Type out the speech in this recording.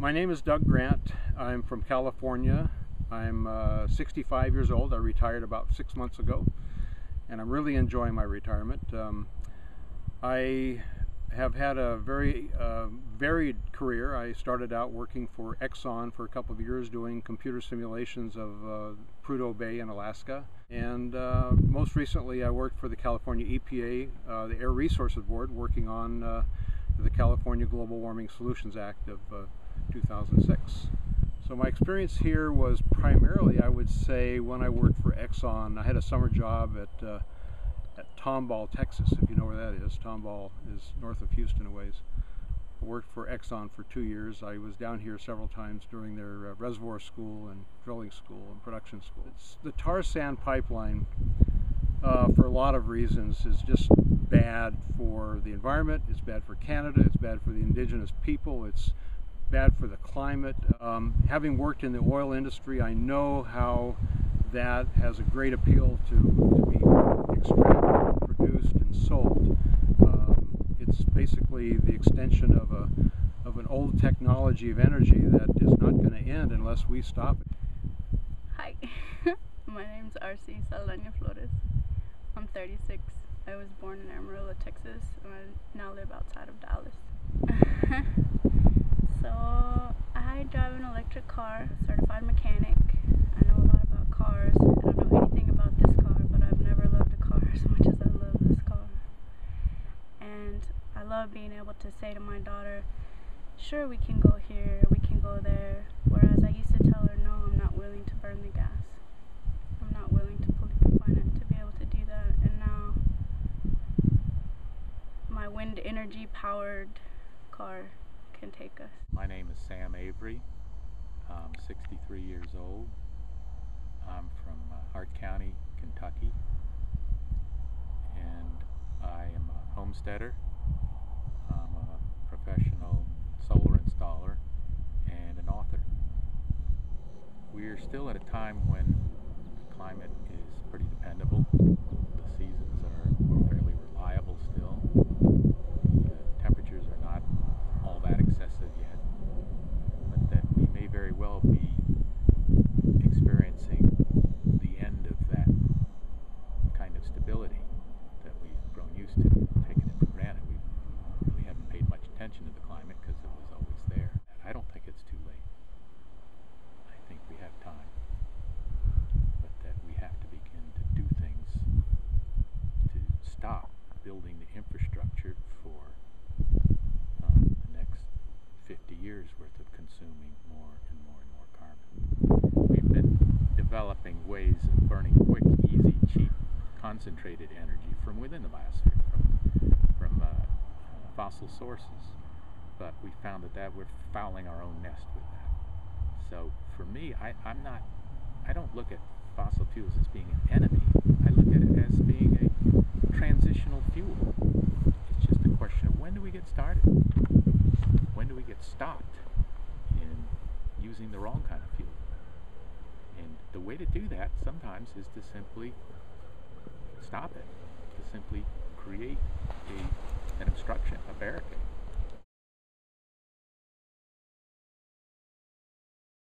My name is Doug Grant. I'm from California. I'm uh, 65 years old. I retired about six months ago, and I'm really enjoying my retirement. Um, I have had a very uh, varied career. I started out working for Exxon for a couple of years doing computer simulations of uh, Prudhoe Bay in Alaska. And uh, most recently, I worked for the California EPA, uh, the Air Resources Board, working on uh, the California Global Warming Solutions Act of uh, 2006. So my experience here was primarily, I would say, when I worked for Exxon. I had a summer job at at Tomball, Texas, if you know where that is. Tomball is north of Houston a ways. I worked for Exxon for two years. I was down here several times during their uh, reservoir school and drilling school and production school. It's, the tar sand pipeline, uh, for a lot of reasons, is just bad for the environment. It's bad for Canada. It's bad for the indigenous people. It's bad for the climate. Um, having worked in the oil industry, I know how that has a great appeal to, to be extracted, produced, and sold. Um, it's basically the extension of a of an old technology of energy that is not going to end unless we stop it. Hi, my name is RC Saldaña Flores. I'm 36. I was born in Amarillo, Texas, and I now live outside of Dallas. so I drive an electric car, certified mechanic. I know a lot about cars. I don't know anything about this car, but I've never loved a car as much as I love this car. And I love being able to say to my daughter, sure, we can go here, we can go there. Whereas I used to tell her, no, I'm not willing to burn the gas. I'm not willing to pollute the planet to be able to do that. And now energy powered car can take us. My name is Sam Avery. I'm 63 years old. I'm from uh, Hart County, Kentucky, and I am a homesteader. I'm a professional solar installer and an author. We are still at a time when the climate is pretty dependable. The seasons are fairly reliable still. The uh, temperatures are not all that excessive yet, but that we may very well be experiencing the end of that kind of stability that we've grown used to, taken it for granted. We really haven't paid much attention to the climate because it was always there. I don't think it's too late. I think we have time, but that we have to begin to do things to stop building the infrastructure for um, the next 50 years worth of consuming more and more and more carbon. We've been developing ways of burning quick, easy, cheap, concentrated energy from within the biosphere, from, from uh, uh, fossil sources. But we found that, that we're fouling our own nest with that. So for me, I, I'm not, I don't look at fossil fuels as being an enemy. I look at it as being a transitional fuel. It's just a question of when do we get started? When do we get stopped in using the wrong kind of fuel? And the way to do that sometimes is to simply stop it, to simply create a, an obstruction, a barricade.